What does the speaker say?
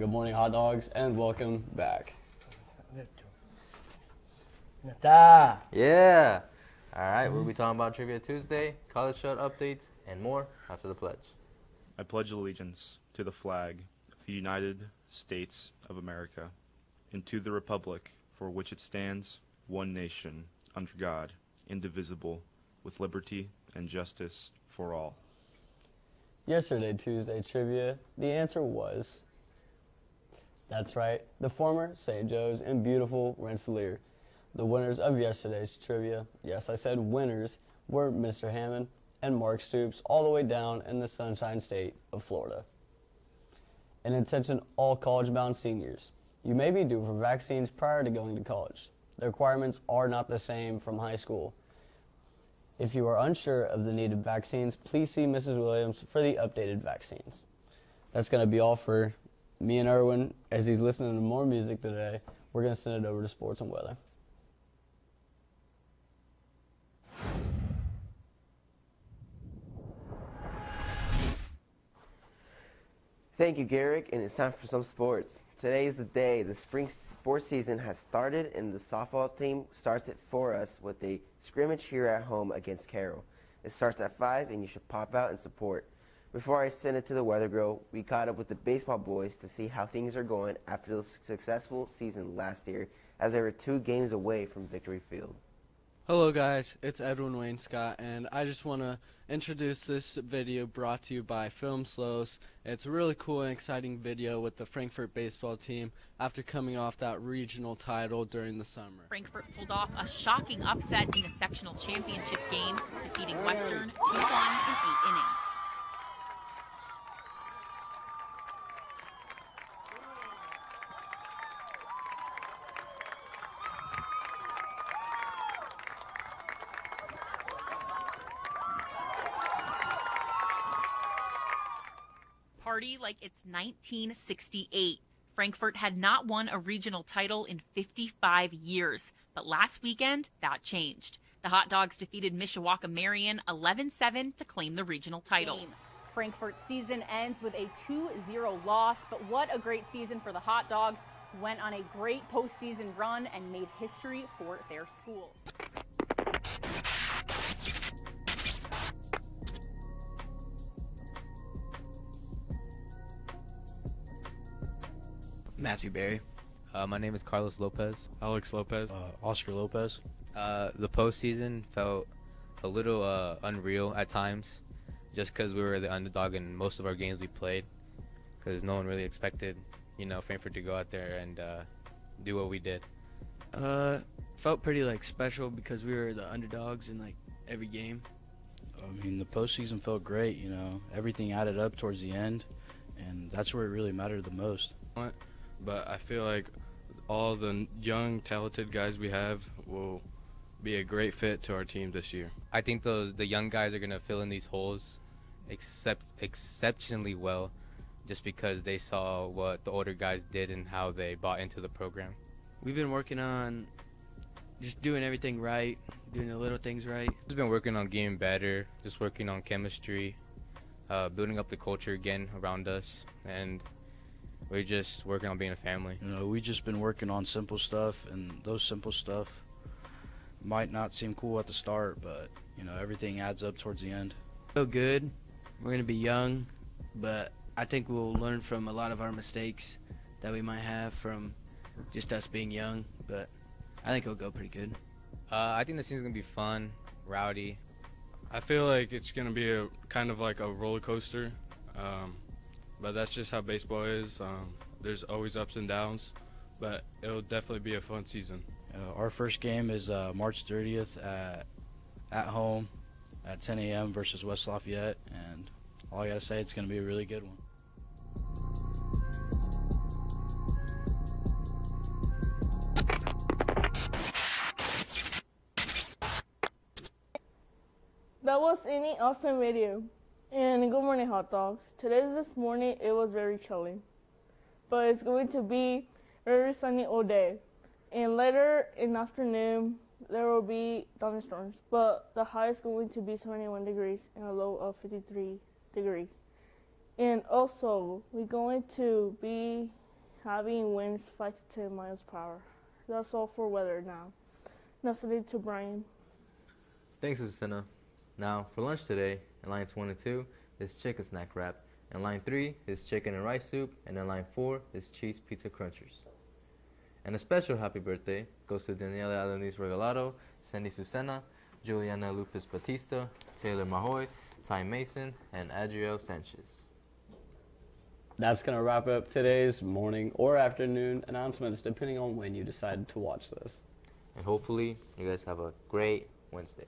Good morning, hot dogs, and welcome back. Nata. Yeah. All right, we'll be talking about Trivia Tuesday, college shot updates, and more after the pledge. I pledge allegiance to the flag of the United States of America and to the republic for which it stands, one nation, under God, indivisible, with liberty and justice for all. Yesterday, Tuesday trivia, the answer was. That's right, the former St. Joe's and beautiful Rensselaer. The winners of yesterday's trivia, yes, I said winners, were Mr. Hammond and Mark Stoops, all the way down in the Sunshine State of Florida. And attention, all college bound seniors. You may be due for vaccines prior to going to college. The requirements are not the same from high school. If you are unsure of the needed vaccines, please see Mrs. Williams for the updated vaccines. That's going to be all for me and Erwin. As he's listening to more music today, we're going to send it over to sports and weather. Thank you, Garrick, and it's time for some sports. Today is the day. The spring sports season has started, and the softball team starts it for us with a scrimmage here at home against Carroll. It starts at 5, and you should pop out and support. Before I send it to the Weather Girl, we caught up with the baseball boys to see how things are going after the successful season last year, as they were two games away from Victory Field. Hello guys, it's Edwin Wayne Scott and I just want to introduce this video brought to you by Film Slows. It's a really cool and exciting video with the Frankfort baseball team after coming off that regional title during the summer. Frankfort pulled off a shocking upset in the sectional championship game, defeating Western 2-1 in 8 innings. Party like it's 1968. Frankfort had not won a regional title in 55 years, but last weekend that changed. The Hot Dogs defeated Mishawaka Marian 11 7 to claim the regional title. Frankfort's season ends with a 2 0 loss, but what a great season for the Hot Dogs, who went on a great postseason run and made history for their school. Matthew Barry. Uh, my name is Carlos Lopez. Alex Lopez. Uh, Oscar Lopez. Uh, the postseason felt a little uh, unreal at times, just because we were the underdog in most of our games we played, because no one really expected, you know, Frankfort to go out there and uh, do what we did. Uh, felt pretty like special because we were the underdogs in like every game. I mean, the postseason felt great. You know, everything added up towards the end, and that's where it really mattered the most. What? But I feel like all the young, talented guys we have will be a great fit to our team this year. I think those the young guys are gonna fill in these holes, except exceptionally well, just because they saw what the older guys did and how they bought into the program. We've been working on just doing everything right, doing the little things right. We've been working on getting better, just working on chemistry, uh, building up the culture again around us, and we're just working on being a family. You know, we just been working on simple stuff, and those simple stuff might not seem cool at the start, but you know, everything adds up towards the end. So good. We're gonna be young, but I think we'll learn from a lot of our mistakes that we might have from just us being young. But I think it'll go pretty good. Uh, I think the season's gonna be fun, rowdy. I feel like it's gonna be a kind of like a roller coaster. Um, but that's just how baseball is. Um, there's always ups and downs, but it'll definitely be a fun season. Uh, our first game is uh, March 30th at at home at 10 a.m. versus West Lafayette, and all I gotta say, it's gonna be a really good one. That was any awesome video. And good morning, hot dogs. Today, this morning, it was very chilly, but it's going to be very sunny all day. And later in the afternoon, there will be thunderstorms, but the high is going to be 71 degrees and a low of 53 degrees. And also, we're going to be having winds 5 to 10 miles per hour. That's all for weather now. Now to Brian. Thanks, Lucinda. Now, for lunch today, in line 22 is chicken snack wrap. In line 3 is chicken and rice soup. And in line 4 is cheese pizza crunchers. And a special happy birthday goes to Daniela Alanis Regalado, Sandy Susena, Juliana Lupus Batista, Taylor Mahoy, Ty Mason, and Adriel Sanchez. That's going to wrap up today's morning or afternoon announcements, depending on when you decide to watch this. And hopefully, you guys have a great Wednesday.